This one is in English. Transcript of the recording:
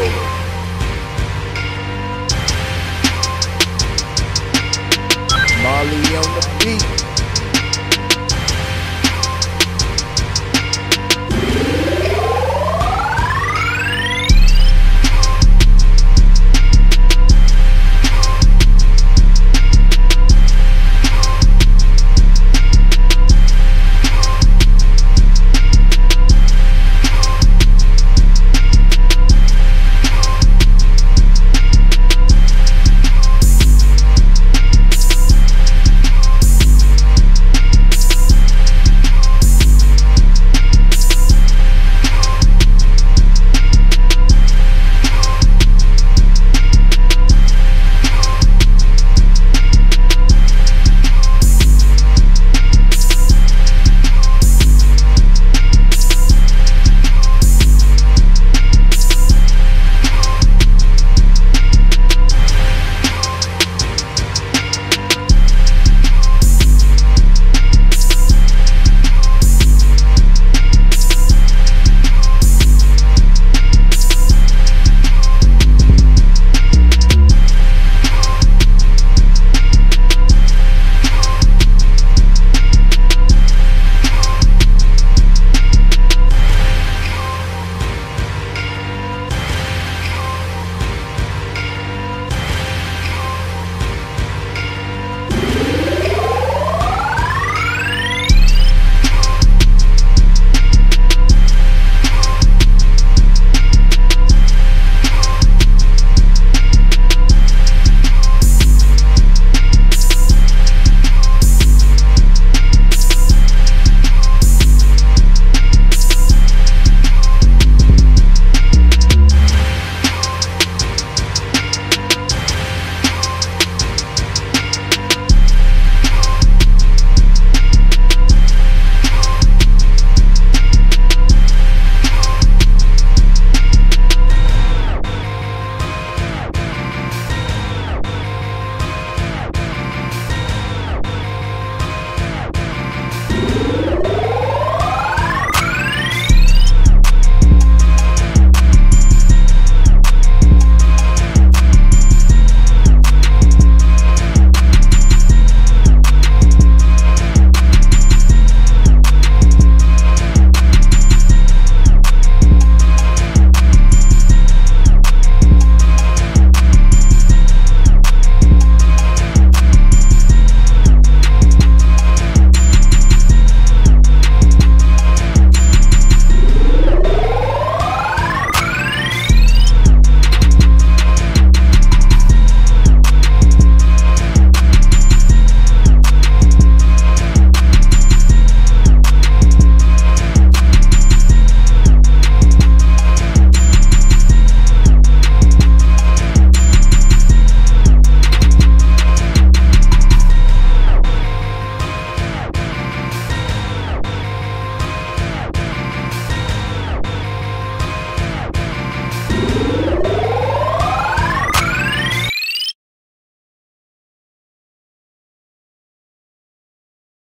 Over. Molly on the beat.